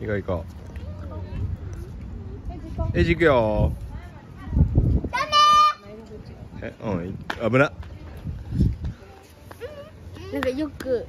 行こう行こう。エイジ行くよ。えうん危な。なんかよく。